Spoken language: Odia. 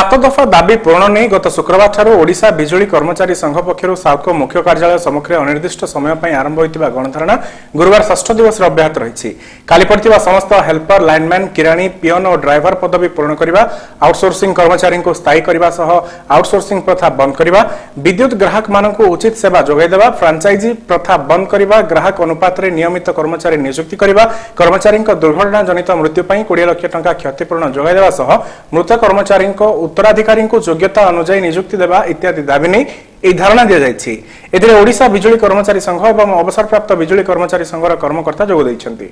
ସାତ ଦଫା ଦାବି ପୂରଣ ନେଇ ଗତ ଶୁକ୍ରବାରଠାରୁ ଓଡ଼ିଶା ବିଜୁଳି କର୍ମଚାରୀ ସଂଘ ପକ୍ଷରୁ ସାଉଥ୍କୋ ମୁଖ୍ୟ କାର୍ଯ୍ୟାଳୟ ସମ୍ମୁଖରେ ଅନିର୍ଦ୍ଦିଷ୍ଟ ସମୟ ପାଇଁ ଆରମ୍ଭ ହୋଇଥିବା ଗଣଧାରଣା ଗୁରୁବାର ଷଷ୍ଠ ଦିବସରେ ଅବ୍ୟାହତ ରହିଛି। କାଲି ପଡ଼ିଥିବା ସମସ୍ତ ହେଲ୍ପର ଲାଇନମ୍ୟାନ୍ କିରାଣୀ ପିଅନ ଓ ଡ୍ରାଇଭର ପଦବୀ ପୂରଣ କରିବା ଆଉଟସୋର୍ସିଂ କର୍ମଚାରୀଙ୍କୁ ସ୍ଥାୟୀ କରିବା ସହ ଆଉଟସୋର୍ସିଂ ପ୍ରଥା ବନ୍ଦ କରିବା ବିଦ୍ୟୁତ୍ ଗ୍ରାହକମାନଙ୍କୁ ଉଚିତ ସେବା ଯୋଗାଇଦେବା ଫ୍ରାଞ୍ଚାଇଜି ପ୍ରଥା ବନ୍ଦ କରିବା ଗ୍ରାହକ ଅନୁପାତରେ ନିୟମିତ କର୍ମଚାରୀ ନିଯୁକ୍ତି କରିବା କର୍ମଚାରୀଙ୍କ ଦୁର୍ଘଟଣା ଜନିତ ମୃତ୍ୟୁ ପାଇଁ କୋଡ଼ିଏ ଲକ୍ଷ ଟଙ୍କା କ୍ଷତିପୂରଣ ଯୋଗାଇଦେବା ସହ ମୃତ କର୍ମଚାରୀଙ୍କ ଉତ୍ତରାଧିକାରୀଙ୍କୁ ଯୋଗ୍ୟତା ଅନୁଯାୟୀ ନିଯୁକ୍ତି ଦେବା ଇତ୍ୟାଦି ଦାବି ନେଇ ଏହି ଧାରଣା ଦିଆଯାଇଛି ଏଥିରେ ଓଡ଼ିଶା ବିଜୁଳି କର୍ମଚାରୀ ସଂଘ ଏବଂ ଅବସରପ୍ରାପ୍ତ ବିଜୁଳି କର୍ମଚାରୀ ସଂଘର କର୍ମକର୍ତ୍ତା ଯୋଗ ଦେଇଛନ୍ତି